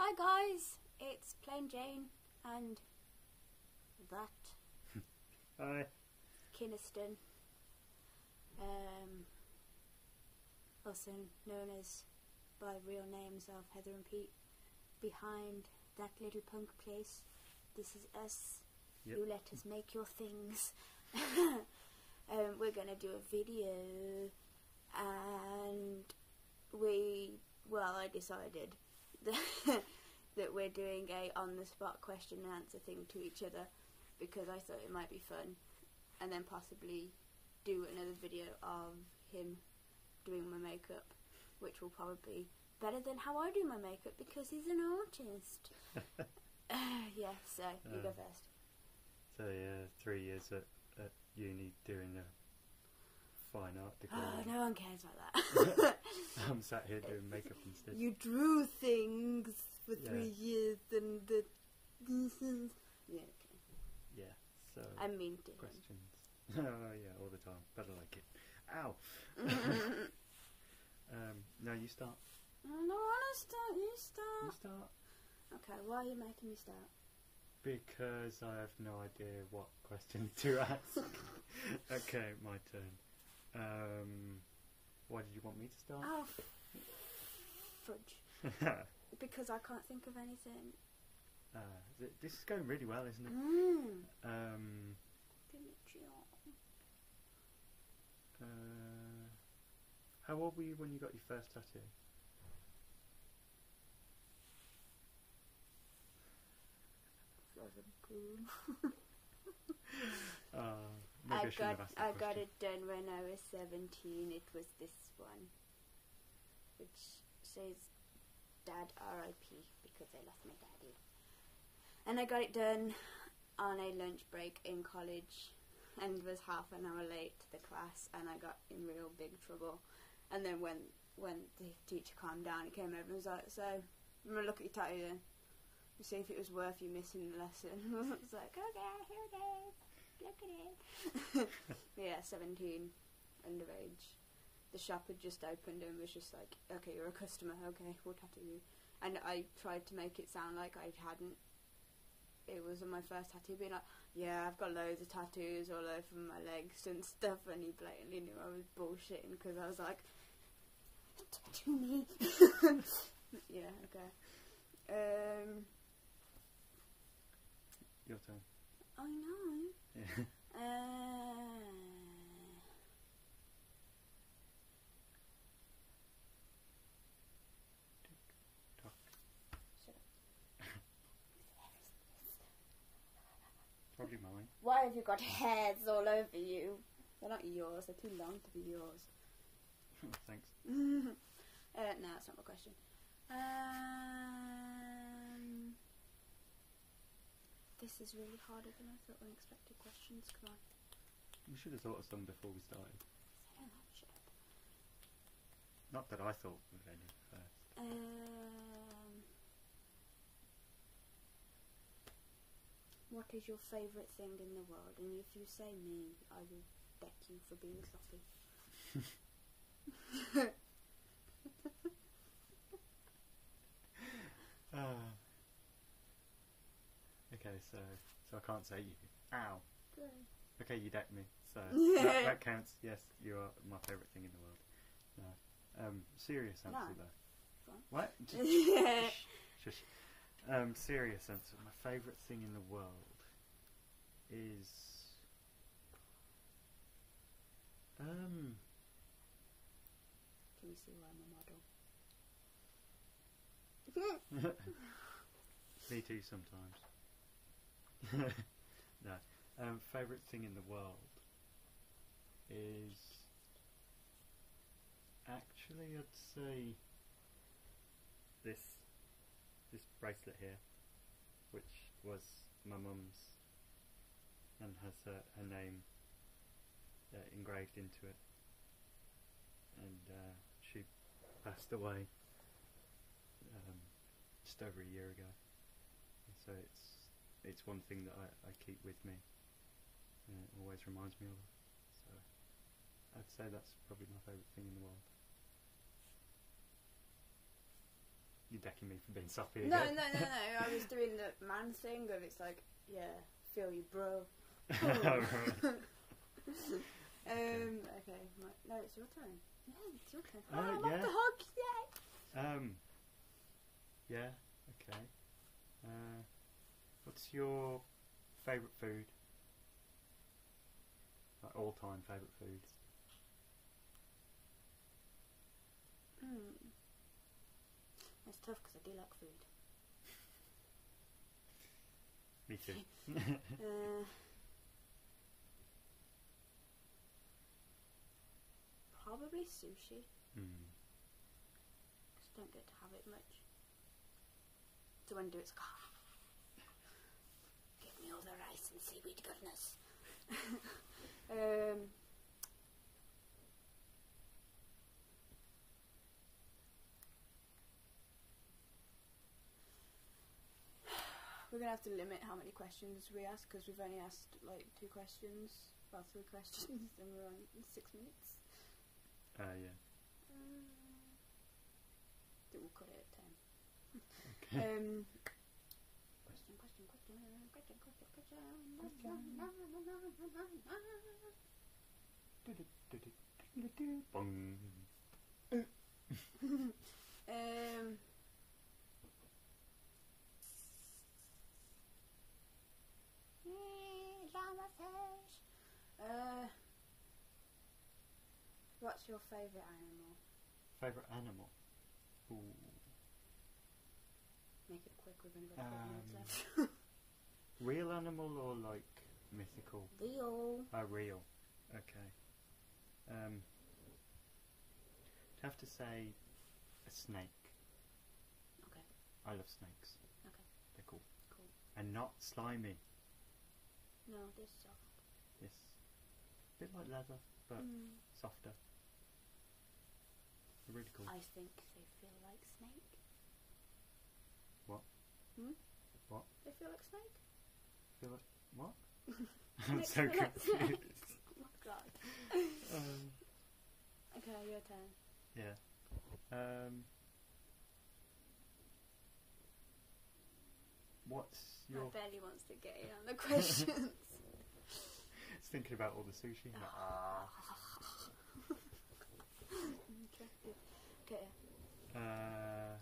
Hi guys, it's Plain Jaine and that Hi. Kynaston, um, also known as by real names of Heather and Pete, behind that little punk place. This is us. Yep. You let us make your things. um, we're gonna do a video, and we well, I decided that, that we're doing a on the spot question and answer thing to each other because I thought it might be fun, and then possibly do another video of him doing my makeup, which will probably be better than how I do my makeup because he's an artist. yeah, so you go Uh. first. So yeah, three years at, at uni doing a fine art degree. Oh, no one cares about that. I'm sat here doing makeup instead. you drew things for Yeah. three years and the. Yeah, okay. Yeah. So I mean to questions. oh yeah, all the time. Better like it. Ow. um, no, you start. I don't wanna start, you You start. start. Okay, why are you making me start? Because I have no idea what questions to ask. okay, my turn. Um, why did you want me to start? Oh, fudge. Because I can't think of anything. uh, th- this is going really well, isn't it? Mmm. Um, Give me a job. uh, how old were you when you got your first tattoo? Uh, maybe I, I got have asked that I got question. it done when I was seventeen. It was this one, which says "Dad R.I.P." because I lost my daddy. And I got it done on a lunch break in college, and was half an hour late to the class, and I got in real big trouble. And then when when the teacher calmed down, he came over and was like, "So, I'm gonna look at your tattoo then." and See if it was worth you missing the lesson. I was like, okay, here it is. Look at it. yeah, 17, underage. The shop had just opened and was just like, okay, you're a customer, okay, we'll tattoo you. And I tried to make it sound like I hadn't. It was on my first tattoo, being like, yeah, I've got loads of tattoos all over my legs and stuff, and he blatantly knew I was bullshitting because I was like, tattoo me. yeah, okay. Um, Your turn. I know. Uh, Talk. shut up. Probably mine. Why have you got hairs all over you? They're not yours. They're too long to be yours. Thanks. uh, no, that's not my question. Um, this is really harder than I thought. Unexpected questions. Come on. We should have thought of some before we started. That shit. Not that I thought of any first. Um, what is your favourite thing in the world? And if you say me, I will deck you for being sloppy. Ah. Okay, so so I can't say you. Ow. Okay, you decked me. So that, that counts. Yes, you are my favourite thing in the world. No. Um, serious answer No. though. Go on. What? Shush, shush. Um, serious answer. My favourite thing in the world is um. Can you see why I'm a model? Me too sometimes. no. Um, favourite thing in the world is actually I'd say this this bracelet here, which was my mum's and has her, her name uh, engraved into it, and uh, she passed away um, just over a year ago. And so it's it's one thing that I, I keep with me. And it always reminds me of her. So I'd say that's probably my favourite thing in the world. You you're decking me for being soppy No, no, no, no. I was doing the man thing of it's like, yeah, feel you, bro. Um, okay, my, no, it's your turn. Yeah, it's your turn. Uh, oh, I'm yeah. the hook, yay! Um. Yeah. Okay. Uh, what's your favourite food? Like all-time favourite food? Hmm. That's tough because I do like food. Me too. Uh, probably sushi. mm. Just don't get to have it much. So when I do, it's like, "Ah, give me all the rice and seaweed goodness. um, we're gonna have to limit how many questions we ask because we've only asked like two questions, well three questions, and we're on six minutes. Uh, yeah. Um, we'll cut it at ten. Okay. Um, question, question, question, question, question, question. Bong. Um, uh, what's your favourite animal? Favourite animal? Ooh. Make it quick, we've only got five Um, minutes left. Real animal or like mythical? Leo. Oh, real. Okay. Um, I'd have to say a snake. Okay, I love snakes. Okay. They're cool. cool. And not slimy. No, this soft. Yes. A bit like leather, but Mm. softer. They're really cool. I think they feel like snake. What? Hmm? What? They feel like snake? Feel like what? I'm so confused. Oh my god. um, Okay, your turn. yeah. Um, what's your? I bet he wants to get in on the questions. It's thinking about all the sushi. like, ah. Interested. Okay. Uh,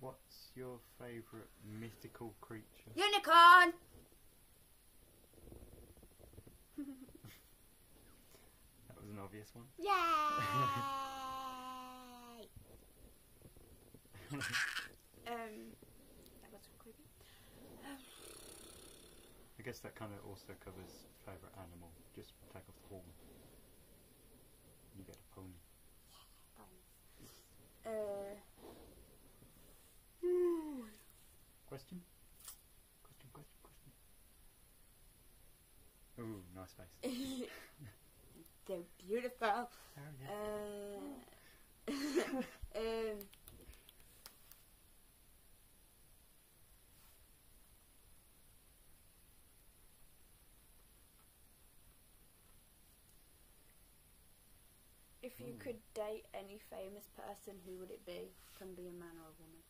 what's your favourite mythical creature? Unicorn! That was an obvious one. Yay! um, that was creepy. I guess that kind of also covers favourite animal. Just take off the horn. You get a pony. Uh, Question? Question, question, question. Ooh, nice face. they're beautiful. Oh, yeah. Uh, um, if you could date any famous person, who would it be? Can be a man or a woman.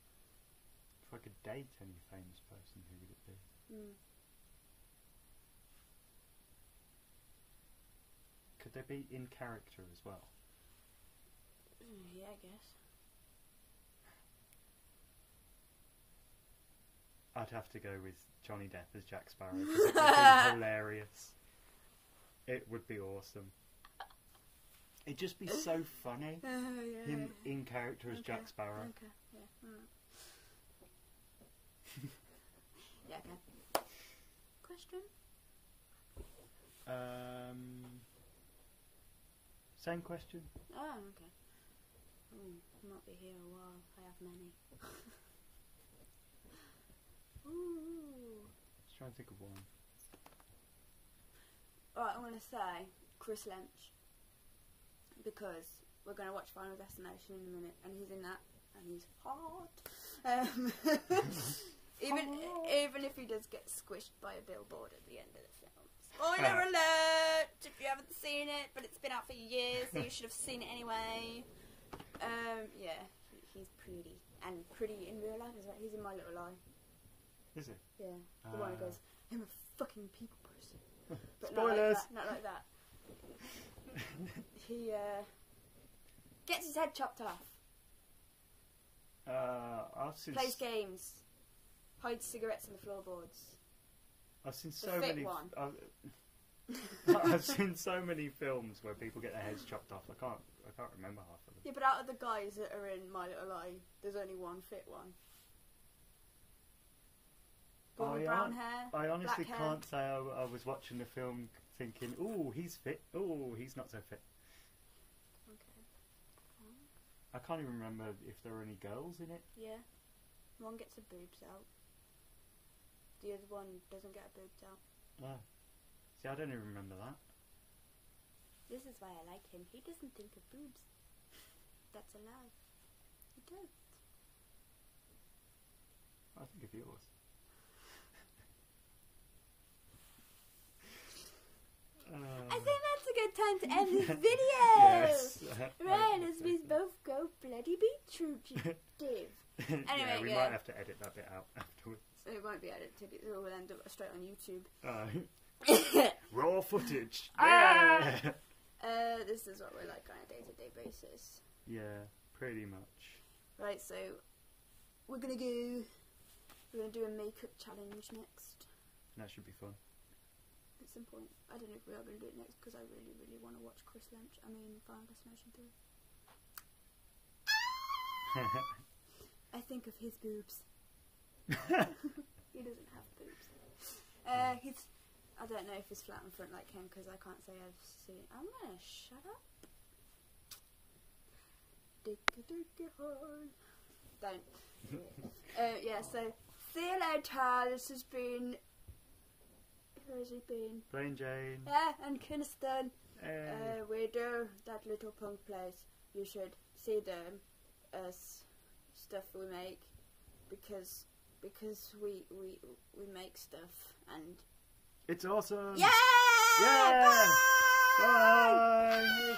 If I could date any famous person, who would it be? Mm. Could they be in character as well? Mm, Yeah, I guess. I'd have to go with Johnny Depp as Jack Sparrow because it would be hilarious. It would be awesome. It'd just be so funny. Oh, yeah. Him in character as Okay, Jack Sparrow. Okay, yeah. alright. Yeah, okay. Question? Um, same question. Oh, okay. Ooh, might be here a while. I have many. Ooh. Let's try and think of one. Alright, I'm going to say Kris Lemche. Because we're going to watch Final Destination in a minute, and he's in that, and he's hot. Um, even Hot. even if he does get squished by a billboard at the end of the film. Spoiler alert! If you haven't seen it, but it's been out for years, so you should have seen it anyway. Um, yeah, he's pretty and pretty in real life as well. He's in My Little Eye. Is it? Yeah, the one who Ah. goes, "I'm a fucking people person," but Spoilers. not like that. Not like that. He uh, gets his head chopped off. Uh, I've seen Plays s- games. Hides cigarettes in the floorboards. I've seen The so fit many. one. I've, I've seen so many films where people get their heads chopped off. I can't. I can't remember half of them. Yeah, but out of the guys that are in My Little Eye, there's only one fit one. The one with I brown hair. I honestly black hair. can't say I, I was watching the film thinking, "Oh, he's fit. Oh, he's not so fit." Okay. I can't even remember if there were any girls in it. Yeah. One gets her boobs out. The other one doesn't get boobs out. No. See, I don't even remember that. This is why I like him. He doesn't think of boobs. That's a lie. He does. I think of yours. I Um, think that's a good time to end this video. yes. Right, as we both go bloody beetroot, Dave. yeah, we yeah. might have to edit that bit out afterwards. So it won't be edited. It will end up straight on YouTube. Uh, raw footage. Ah! Yeah. Uh, this is what we're like on a day-to-day basis. yeah, pretty much. Right, so we're gonna go. We're gonna do a makeup challenge next That should be fun. at some point. I don't know if we are gonna do it next because I really, really want to watch Kris Lemche. I mean, Final Destination Three. I think of his boobs. he doesn't have boobs. Uh, he's. I don't know if he's flat in front like him because I can't say I've seen. I'm gonna shut up. Don't. uh, yeah. So see you later. This has been. Who has it been? Plain Jaine. Yeah, and Kynaston. Hey. Uh, we do that little punk place. You should see them as stuff we make because because we we we make stuff and it's awesome. yeah. Yeah! Bye! Bye.